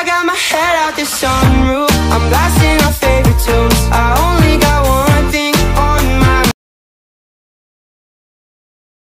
I got my head out the sunroof